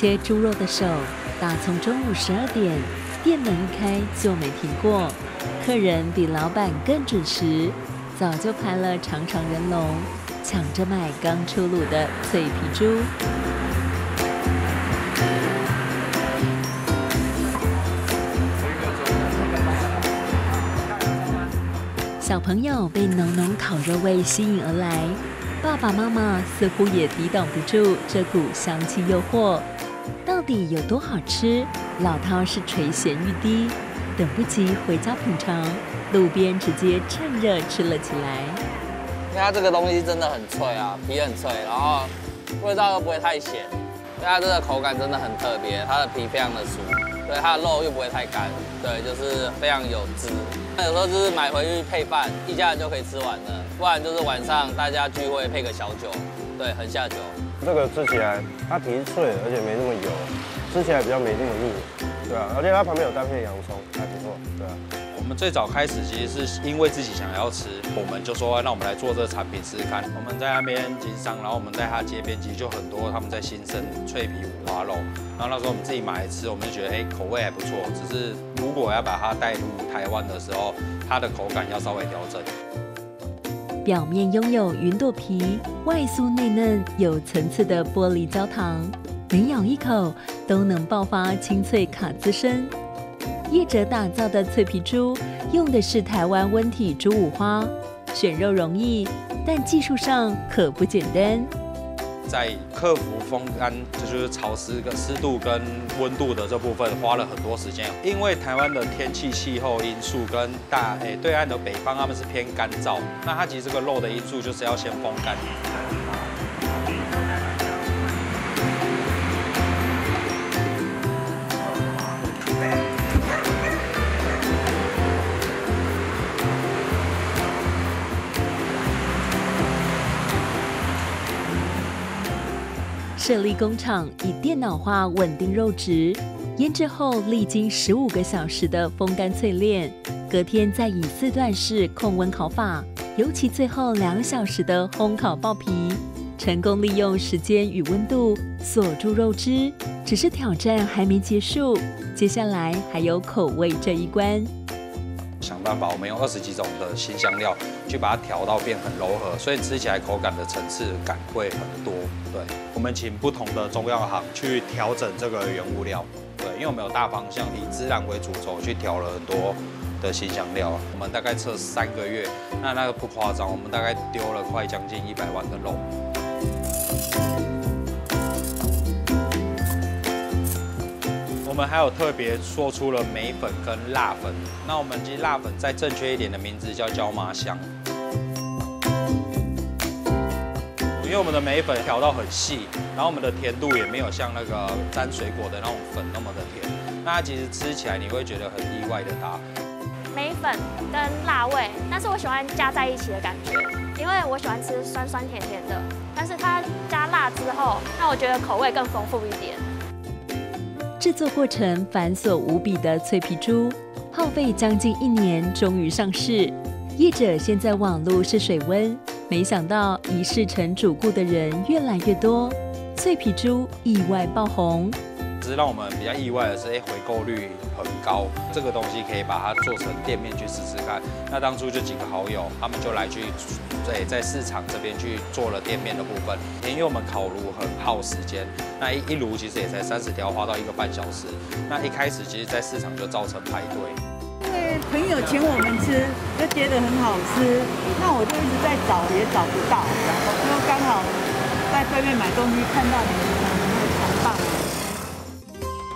切猪肉的手，打从中午十二点，店门一开就没停过，客人比老板更准时，早就排了长长人龙，抢着买刚出炉的脆皮猪。小朋友被浓浓烤肉味吸引而来，爸爸妈妈似乎也抵挡不住这股香气诱惑。到底有多好吃？老饕是垂涎欲滴，等不及回家品尝，路边直接趁热吃了起来。因为它这个东西真的很脆啊，皮很脆，然后味道又不会太咸，因为它这个口感真的很特别，它的皮非常的酥。对，它的肉又不会太干，对，就是非常有汁。那有时候就是买回去配饭，一家人就可以吃完了。不然就是晚上大家聚会配个小酒，对，很下酒。这个吃起来它皮脆，而且没那么油，吃起来比较没那么腻，对啊。而且它旁边有搭配洋葱，还不错，对啊。我们最早开始其实是因为自己想要吃，我们就说那我们来做这个产品试试看。我们在那边经商，然后我们在它街边其实就很多他们在新生脆皮五花肉，然后那时候我们自己买来吃，我们就觉得哎口味还不错，只是如果要把它带入台湾的时候，它的口感要稍微调整。表面拥有云朵皮，外酥内嫩，有层次的玻璃焦糖，每咬一口都能爆发清脆卡滋声。业者打造的脆皮猪，用的是台湾温体猪五花，选肉容易，但技术上可不简单。在克服风干，就是潮湿跟湿度跟温度的这部分，花了很多时间。因为台湾的天气气候因素跟大诶对岸的北方他们是偏干燥，那它其实这个肉的因素就是要先风干。设立工厂，以电脑化稳定肉质，腌制后历经十五个小时的风干淬炼，隔天再以四段式控温烤法，尤其最后两小时的烘烤爆皮，成功利用时间与温度锁住肉汁。只是挑战还没结束，接下来还有口味这一关。想办法，我们用二十几种的新香料去把它调到变很柔和，所以吃起来口感的层次感会很多。对，我们请不同的中药行去调整这个原物料。对，因为我们有大方向以孜然为主轴去调了很多的新香料。我们大概测三个月，那那个不夸张，我们大概丢了快将近一百万的肉。我们还有特别说出了梅粉跟辣粉，那我们其实辣粉再正确一点的名字叫椒麻香，因为我们的梅粉调到很细，然后我们的甜度也没有像那个沾水果的那种粉那么的甜，那它其实吃起来你会觉得很意外的搭。梅粉跟辣味，但是我喜欢加在一起的感觉，因为我喜欢吃酸酸甜甜的，但是它加辣之后，那我觉得口味更丰富一点。制作过程繁琐无比的脆皮猪，耗费将近一年，终于上市。业者现在网路试水温，没想到一试成主顾的人越来越多，脆皮猪意外爆红。只是让我们比较意外的是，哎，回购率很高。这个东西可以把它做成店面去试试看。那当初就几个好友，他们就来去，对，在市场这边去做了店面的部分。因为我们烤炉很耗时间，那一一炉其实也才三十条，花到一个半小时。那一开始其实，在市场就造成排队。因为朋友请我们吃，就觉得很好吃，那我就一直在找，也找不到，然后就刚好在对面买东西看到你们，很棒。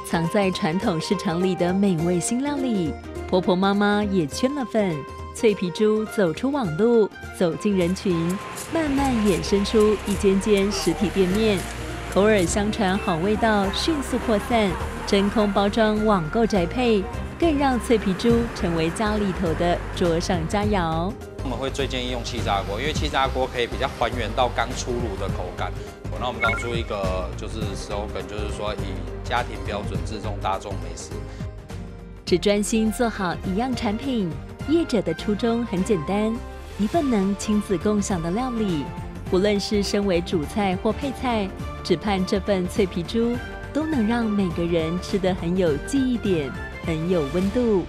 藏在传统市场里的美味新料理，婆婆妈妈也圈了粉。脆皮猪走出网路，走进人群，慢慢衍生出一间间实体店面。口耳相传，好味道迅速扩散，真空包装网购宅配，更让脆皮猪成为家里头的桌上佳肴。我们会最建议用气炸锅，因为气炸锅可以比较还原到刚出炉的口感。那我们当初一个就是 slogan，就是说以家庭标准自重大众美食，只专心做好一样产品。业者的初衷很简单，一份能亲子共享的料理，无论是身为主菜或配菜，只盼这份脆皮猪都能让每个人吃得很有记忆点，很有温度。